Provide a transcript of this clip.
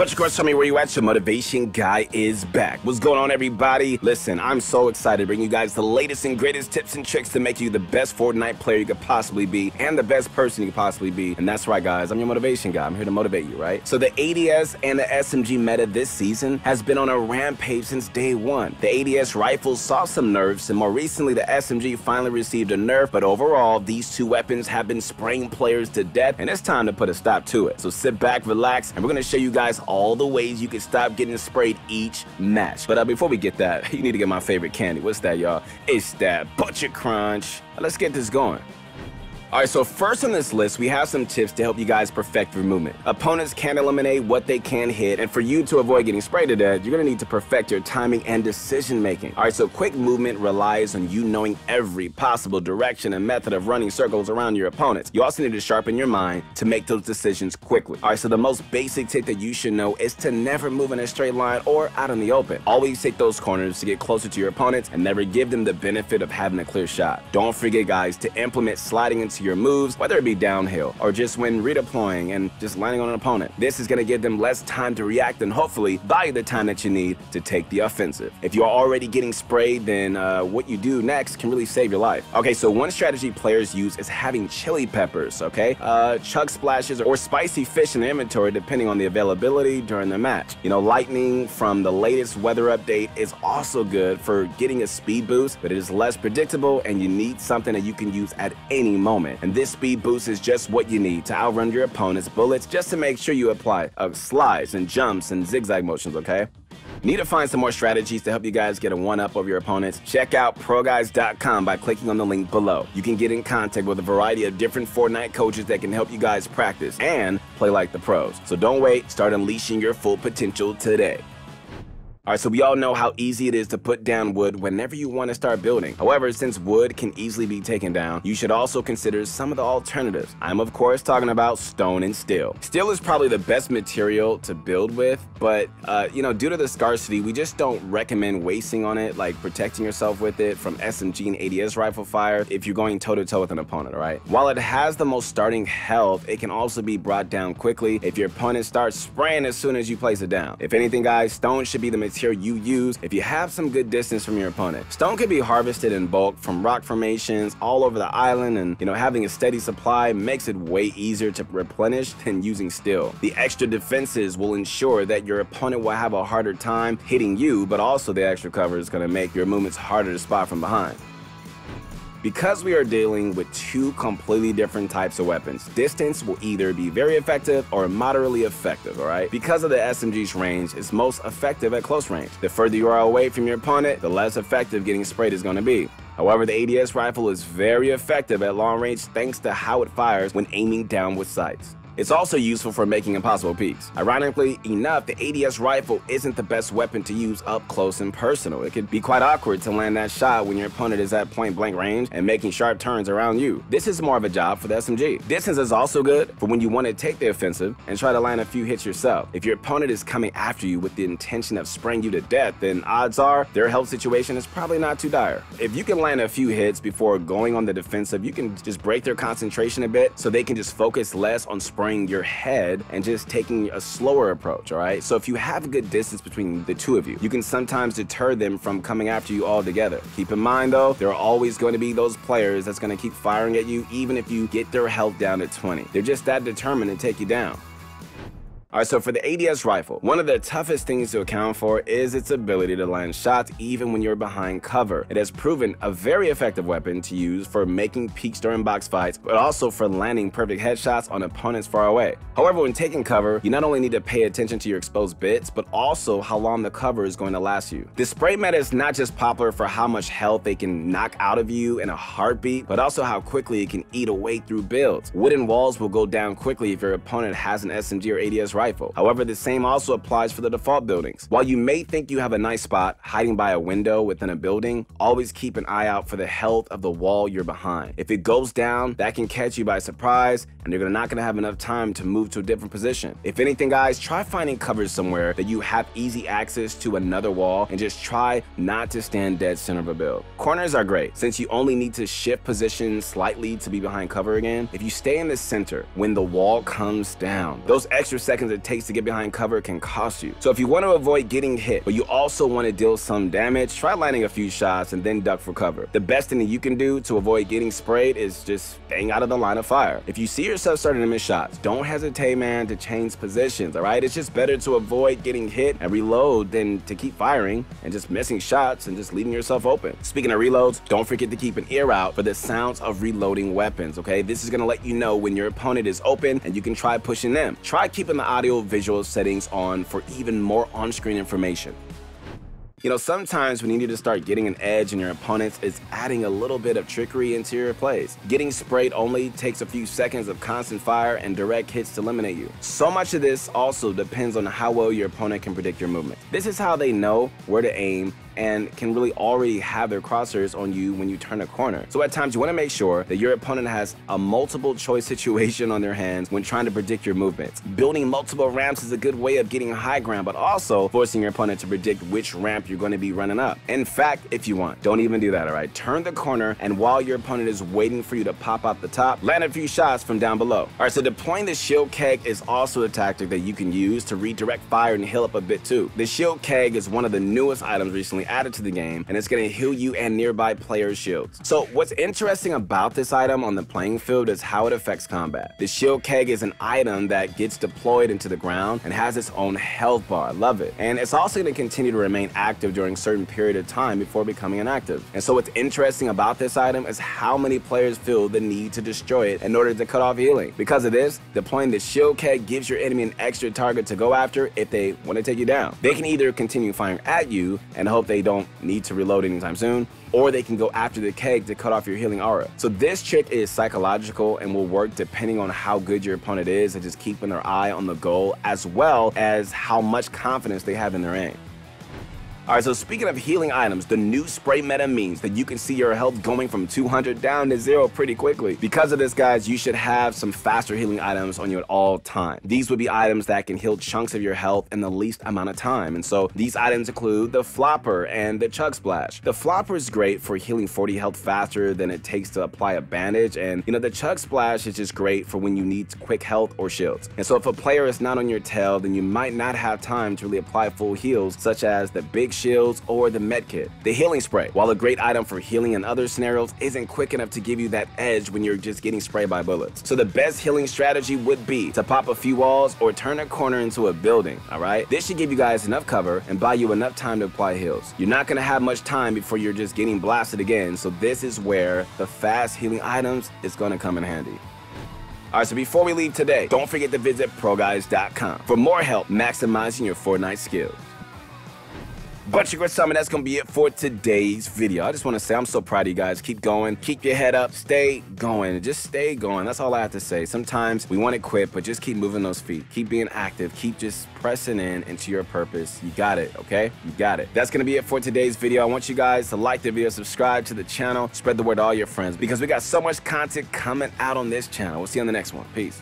But of course, tell me where you at. Your motivation guy is back. What's going on, everybody? Listen, I'm so excited to bring you guys the latest and greatest tips and tricks to make you the best Fortnite player you could possibly be and the best person you could possibly be. And that's right, guys. I'm your motivation guy. I'm here to motivate you, right? So the ADS and the SMG meta this season has been on a rampage since day one. The ADS rifles saw some nerfs, and more recently, the SMG finally received a nerf. But overall, these two weapons have been spraying players to death, and it's time to put a stop to it. So sit back, relax, and we're gonna show you guys all the ways you can stop getting sprayed each match. But uh, before we get that, you need to get my favorite candy. What's that, y'all? It's that Butcher Crunch. Let's get this going. Alright, so first on this list, we have some tips to help you guys perfect your movement. Opponents can eliminate what they can hit, and for you to avoid getting sprayed to death, you're gonna need to perfect your timing and decision making. Alright, so quick movement relies on you knowing every possible direction and method of running circles around your opponents. You also need to sharpen your mind to make those decisions quickly. Alright, so the most basic tip that you should know is to never move in a straight line or out in the open. Always take those corners to get closer to your opponents and never give them the benefit of having a clear shot. Don't forget, guys, to implement sliding into your moves, whether it be downhill or just when redeploying and just landing on an opponent. This is going to give them less time to react and hopefully buy you the time that you need to take the offensive. If you're already getting sprayed, then uh, what you do next can really save your life. Okay, so one strategy players use is having chili peppers, okay? Uh, chug splashes or spicy fish in inventory depending on the availability during the match. You know, lightning from the latest weather update is also good for getting a speed boost, but it is less predictable and you need something that you can use at any moment. And this speed boost is just what you need to outrun your opponent's bullets just to make sure you apply uh, slides and jumps and zigzag motions, okay? Need to find some more strategies to help you guys get a one-up of your opponents? Check out ProGuides.com by clicking on the link below. You can get in contact with a variety of different Fortnite coaches that can help you guys practice and play like the pros. So don't wait, start unleashing your full potential today. Alright, so we all know how easy it is to put down wood whenever you want to start building. However, since wood can easily be taken down, you should also consider some of the alternatives. I'm of course talking about stone and steel. Steel is probably the best material to build with, but uh, you know, due to the scarcity, we just don't recommend wasting on it, like protecting yourself with it from SMG and ADS rifle fire if you're going toe to toe with an opponent, alright? While it has the most starting health, it can also be brought down quickly if your opponent starts spraying as soon as you place it down. If anything, guys, stone should be the material you use if you have some good distance from your opponent. Stone can be harvested in bulk from rock formations all over the island and you know having a steady supply makes it way easier to replenish than using steel. The extra defenses will ensure that your opponent will have a harder time hitting you but also the extra cover is going to make your movements harder to spot from behind. Because we are dealing with two completely different types of weapons, distance will either be very effective or moderately effective, alright? Because of the SMG's range, it's most effective at close range. The further you are away from your opponent, the less effective getting sprayed is going to be. However, the ADS rifle is very effective at long range thanks to how it fires when aiming down with sights. It's also useful for making impossible peeks. Ironically enough, the ADS rifle isn't the best weapon to use up close and personal. It can be quite awkward to land that shot when your opponent is at point blank range and making sharp turns around you. This is more of a job for the SMG. Distance is also good for when you want to take the offensive and try to land a few hits yourself. If your opponent is coming after you with the intention of spraying you to death, then odds are their health situation is probably not too dire. If you can land a few hits before going on the defensive, you can just break their concentration a bit so they can just focus less on spraying your head and just taking a slower approach, all right? So if you have a good distance between the two of you, you can sometimes deter them from coming after you altogether. Keep in mind though, there are always going to be those players that's going to keep firing at you even if you get their health down to 20. They're just that determined to take you down. Alright, so for the ADS rifle, one of the toughest things to account for is its ability to land shots even when you're behind cover. It has proven a very effective weapon to use for making peeks during box fights, but also for landing perfect headshots on opponents far away. However, when taking cover, you not only need to pay attention to your exposed bits, but also how long the cover is going to last you. The spray meta is not just popular for how much health they can knock out of you in a heartbeat, but also how quickly it can eat away through builds. Wooden walls will go down quickly if your opponent has an SMG or ADS rifle. However, the same also applies for the default buildings. While you may think you have a nice spot hiding by a window within a building, always keep an eye out for the health of the wall you're behind. If it goes down, that can catch you by surprise and you're not gonna have enough time to move to a different position. If anything, guys, try finding cover somewhere that you have easy access to another wall and just try not to stand dead center of a build. Corners are great since you only need to shift position slightly to be behind cover again. If you stay in the center when the wall comes down, those extra seconds it takes to get behind cover can cost you. So if you want to avoid getting hit, but you also want to deal some damage, try landing a few shots and then duck for cover. The best thing that you can do to avoid getting sprayed is just staying out of the line of fire. If you see yourself starting to miss shots, don't hesitate, man, to change positions, all right? It's just better to avoid getting hit and reload than to keep firing and just missing shots and just leaving yourself open. Speaking of reloads, don't forget to keep an ear out for the sounds of reloading weapons, okay? This is gonna let you know when your opponent is open and you can try pushing them. Try keeping the audio visual settings on for even more on-screen information. You know, sometimes when you need to start getting an edge in your opponents is adding a little bit of trickery into your plays. Getting sprayed only takes a few seconds of constant fire and direct hits to eliminate you. So much of this also depends on how well your opponent can predict your movement. This is how they know where to aim and can really already have their crosshairs on you when you turn a corner. So at times you want to make sure that your opponent has a multiple choice situation on their hands when trying to predict your movements. Building multiple ramps is a good way of getting high ground, but also forcing your opponent to predict which ramp you're going to be running up. In fact, if you want, don't even do that, all right? Turn the corner, and while your opponent is waiting for you to pop out the top, land a few shots from down below. All right, so deploying the shield keg is also a tactic that you can use to redirect fire and heal up a bit too. The shield keg is one of the newest items recently added to the game, and it's going to heal you and nearby players' shields. So what's interesting about this item on the playing field is how it affects combat. The shield keg is an item that gets deployed into the ground and has its own health bar. I Love it. And it's also going to continue to remain active during a certain period of time before becoming inactive. And so what's interesting about this item is how many players feel the need to destroy it in order to cut off healing. Because of this, deploying the shield keg gives your enemy an extra target to go after if they want to take you down. They can either continue firing at you and hope they don't need to reload anytime soon, or they can go after the keg to cut off your healing aura. So this trick is psychological and will work depending on how good your opponent is at just keeping their eye on the goal as well as how much confidence they have in their aim. Alright, so speaking of healing items, the new spray meta means that you can see your health going from 200 down to zero pretty quickly. Because of this, guys, you should have some faster healing items on you at all time. These would be items that can heal chunks of your health in the least amount of time. And so these items include the Flopper and the Chug Splash. The Flopper is great for healing 40 health faster than it takes to apply a bandage. And, you know, the Chug Splash is just great for when you need quick health or shields. And so if a player is not on your tail, then you might not have time to really apply full heals, such as the Big shields or the medkit. The healing spray, while a great item for healing in other scenarios, isn't quick enough to give you that edge when you're just getting sprayed by bullets. So the best healing strategy would be to pop a few walls or turn a corner into a building, alright? This should give you guys enough cover and buy you enough time to apply heals. You're not gonna have much time before you're just getting blasted again, so this is where the fast healing items is gonna come in handy. Alright, so before we leave today, don't forget to visit ProGuides.com for more help maximizing your Fortnite skills. But you summon, that's gonna be it for today's video. I just wanna say I'm so proud of you guys. Keep going, keep your head up, stay going, just stay going. That's all I have to say. Sometimes we wanna quit, but just keep moving those feet. Keep being active, keep just pressing in into your purpose. You got it, okay? You got it. That's gonna be it for today's video. I want you guys to like the video, subscribe to the channel, spread the word to all your friends because we got so much content coming out on this channel. We'll see you on the next one. Peace.